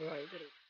Right.